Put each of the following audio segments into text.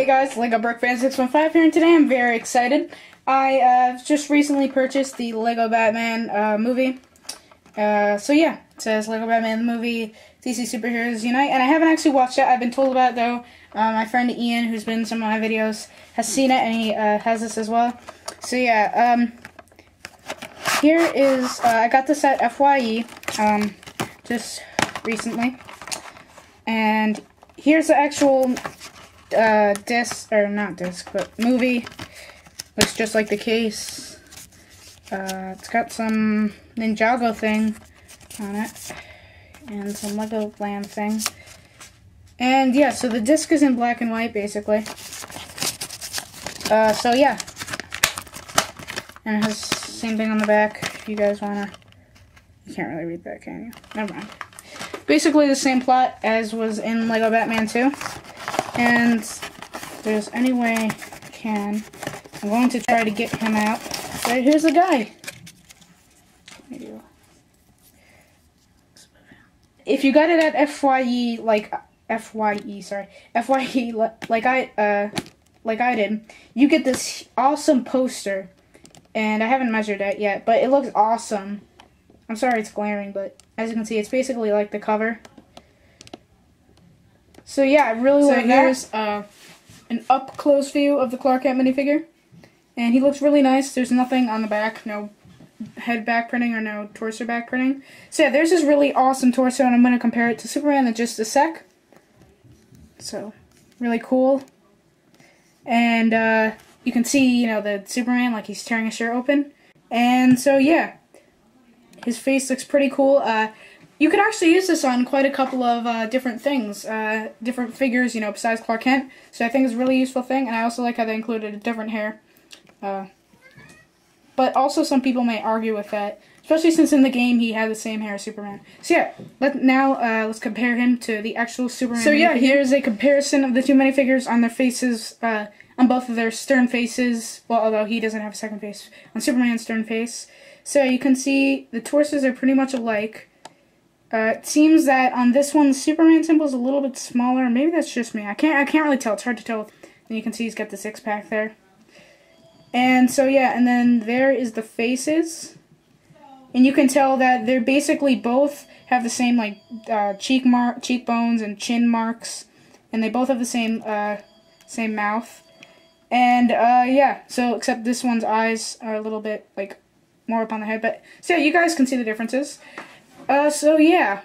Hey guys, Lego Brick Fan 615 here, and today I'm very excited. I uh, just recently purchased the Lego Batman uh, movie. Uh, so yeah, it says Lego Batman the movie, DC Superheroes Unite, and I haven't actually watched it. I've been told about it though. Uh, my friend Ian, who's been in some of my videos, has seen it, and he uh, has this as well. So yeah, um, here is uh, I got this at Fye um, just recently, and here's the actual uh, disc, or not disc, but movie. Looks just like the case. Uh, it's got some Ninjago thing on it. And some Lego Land thing. And yeah, so the disc is in black and white, basically. Uh, so yeah. And it has same thing on the back, if you guys wanna... You can't really read that, can you? Never mind. Basically the same plot as was in Lego Batman 2. And if there's any way I can, I'm going to try to get him out. Right, here's the guy. If you got it at FYE, like, FYE, sorry, FYE, like I, uh, like I did, you get this awesome poster. And I haven't measured it yet, but it looks awesome. I'm sorry it's glaring, but as you can see, it's basically like the cover. So yeah, I really so like here's that. uh, an up close view of the Clark Kent minifigure, and he looks really nice. There's nothing on the back, no head back printing or no torso back printing. So yeah, there's this really awesome torso, and I'm gonna compare it to Superman in just a sec. So really cool, and uh, you can see you know the Superman like he's tearing his shirt open, and so yeah, his face looks pretty cool. Uh, you could actually use this on quite a couple of uh, different things, uh, different figures, you know, besides Clark Kent. So I think it's a really useful thing, and I also like how they included a different hair. Uh, but also some people may argue with that, especially since in the game he had the same hair as Superman. So yeah, let now uh, let's compare him to the actual Superman. So yeah, here's a comparison of the two minifigures on their faces, uh, on both of their stern faces. Well, although he doesn't have a second face on Superman's stern face. So you can see the torsos are pretty much alike. Uh, it seems that on this one, the Superman symbol is a little bit smaller. Maybe that's just me. I can't. I can't really tell. It's hard to tell. And you can see he's got the six pack there. And so yeah, and then there is the faces, and you can tell that they're basically both have the same like uh, cheek mark, cheekbones and chin marks, and they both have the same uh, same mouth. And uh, yeah, so except this one's eyes are a little bit like more up on the head, but so yeah, you guys can see the differences. Uh, so yeah.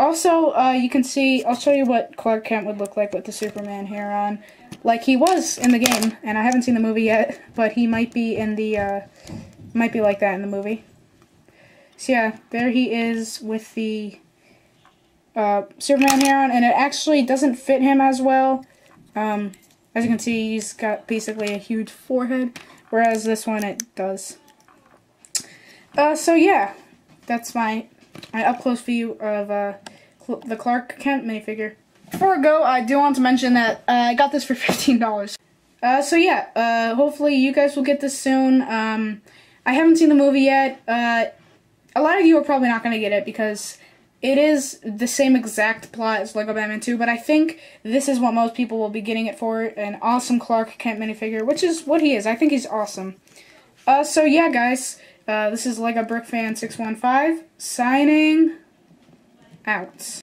Also, uh, you can see, I'll show you what Clark Kent would look like with the Superman hair on. Like he was in the game, and I haven't seen the movie yet, but he might be in the, uh, might be like that in the movie. So yeah, there he is with the, uh, Superman hair on, and it actually doesn't fit him as well. Um, as you can see, he's got basically a huge forehead, whereas this one, it does. Uh, so yeah, that's my, my up-close view of uh, Cl the Clark Kent minifigure. Before I go, I do want to mention that uh, I got this for $15. Uh, so yeah, uh, hopefully you guys will get this soon. Um, I haven't seen the movie yet. Uh, a lot of you are probably not going to get it because it is the same exact plot as Lego Batman 2, but I think this is what most people will be getting it for, an awesome Clark Kent minifigure, which is what he is. I think he's awesome. Uh, so yeah, guys, uh, this is Lego Brick Fan 615 signing out.